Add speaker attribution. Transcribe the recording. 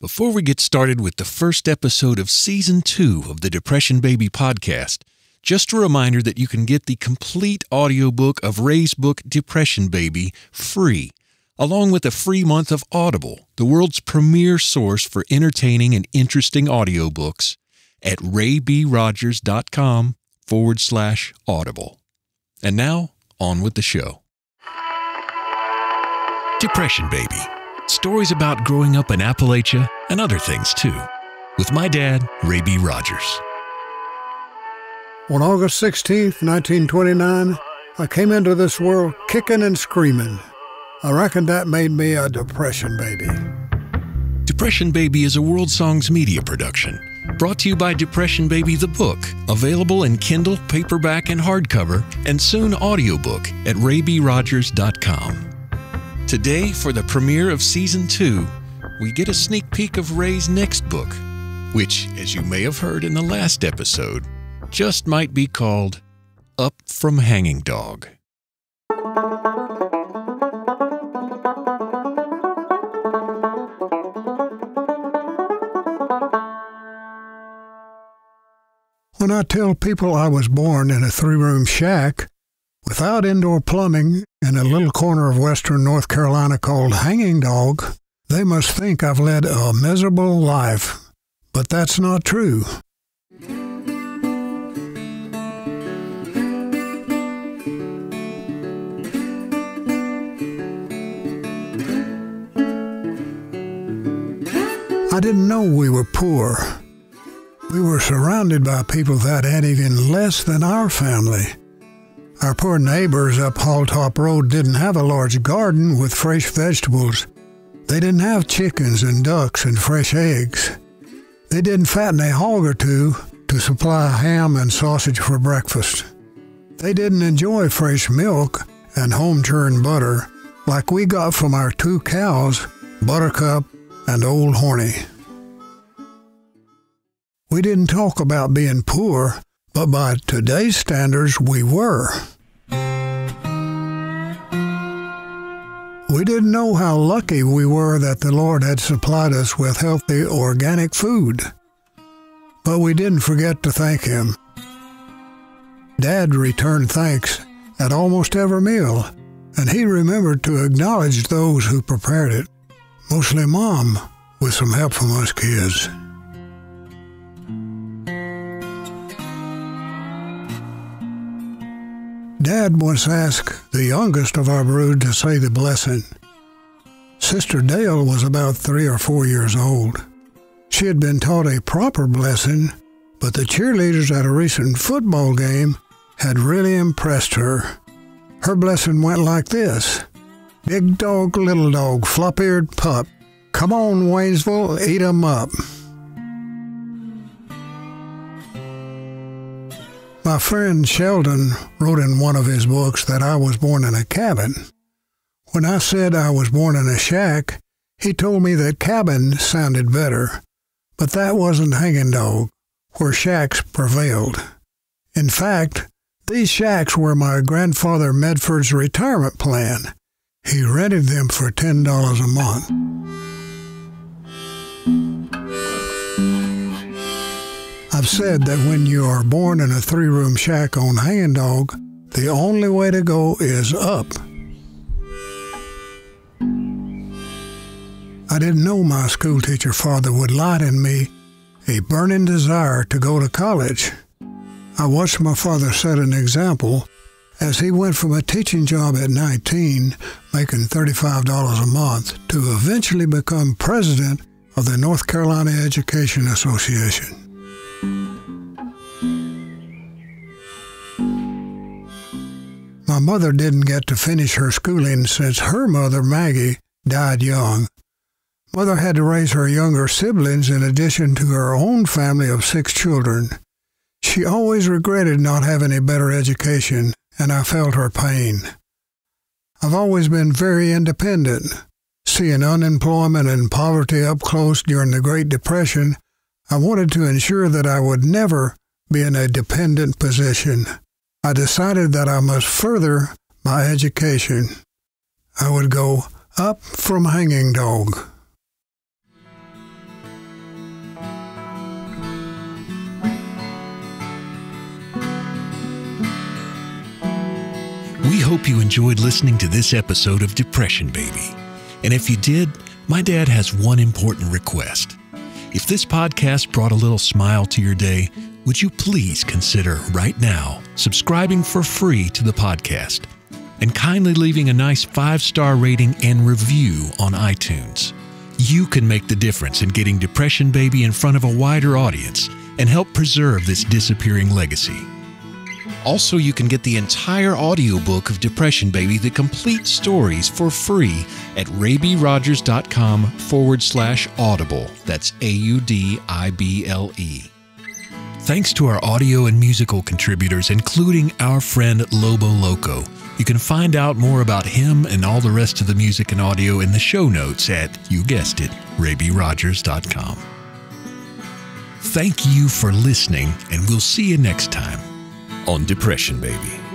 Speaker 1: Before we get started with the first episode of Season 2 of the Depression Baby podcast, just a reminder that you can get the complete audiobook of Ray's book Depression Baby free, along with a free month of Audible, the world's premier source for entertaining and interesting audiobooks, at raybrogers.com forward slash audible. And now, on with the show. Depression Baby stories about growing up in Appalachia and other things too, with my dad, Ray B. Rogers.
Speaker 2: On August 16, 1929, I came into this world kicking and screaming. I reckon that made me a depression baby.
Speaker 1: Depression Baby is a World Songs media production. Brought to you by Depression Baby the Book, available in Kindle, paperback, and hardcover, and soon audiobook at raybrogers.com. Today, for the premiere of Season 2, we get a sneak peek of Ray's next book, which, as you may have heard in the last episode, just might be called Up from Hanging Dog.
Speaker 2: When I tell people I was born in a three room shack without indoor plumbing in a little corner of western North Carolina called Hanging Dog, they must think I've led a miserable life. But that's not true. I didn't know we were poor. We were surrounded by people that had even less than our family. Our poor neighbors up Halltop Road didn't have a large garden with fresh vegetables. They didn't have chickens and ducks and fresh eggs. They didn't fatten a hog or two to supply ham and sausage for breakfast. They didn't enjoy fresh milk and home churned butter like we got from our two cows, Buttercup and Old Horny. We didn't talk about being poor, but by today's standards, we were. We didn't know how lucky we were that the Lord had supplied us with healthy organic food. But we didn't forget to thank Him. Dad returned thanks at almost every meal, and he remembered to acknowledge those who prepared it, mostly Mom, with some help from us kids. Dad once asked the youngest of our brood to say the blessing. Sister Dale was about three or four years old. She had been taught a proper blessing, but the cheerleaders at a recent football game had really impressed her. Her blessing went like this Big dog, little dog, flop eared pup. Come on, Waynesville, eat 'em up. My friend Sheldon wrote in one of his books that I was born in a cabin. When I said I was born in a shack, he told me that cabin sounded better, but that wasn't hanging dog, where shacks prevailed. In fact, these shacks were my grandfather Medford's retirement plan. He rented them for $10 a month. I've said that when you are born in a three room shack on Hanging Dog, the only way to go is up. I didn't know my schoolteacher father would light in me a burning desire to go to college. I watched my father set an example as he went from a teaching job at 19, making $35 a month, to eventually become president of the North Carolina Education Association. My mother didn't get to finish her schooling since her mother, Maggie, died young. Mother had to raise her younger siblings in addition to her own family of six children. She always regretted not having a better education, and I felt her pain. I've always been very independent. Seeing unemployment and poverty up close during the Great Depression, I wanted to ensure that I would never be in a dependent position. I decided that I must further my education. I would go up from hanging dog.
Speaker 1: We hope you enjoyed listening to this episode of Depression Baby. And if you did, my dad has one important request. If this podcast brought a little smile to your day, would you please consider right now subscribing for free to the podcast and kindly leaving a nice five star rating and review on iTunes? You can make the difference in getting Depression Baby in front of a wider audience and help preserve this disappearing legacy. Also, you can get the entire audiobook of Depression Baby, the complete stories, for free at raybrogers.com forward slash audible. That's A U D I B L E. Thanks to our audio and musical contributors, including our friend Lobo Loco. You can find out more about him and all the rest of the music and audio in the show notes at, you guessed it, raybrogers.com. Thank you for listening, and we'll see you next time on Depression Baby.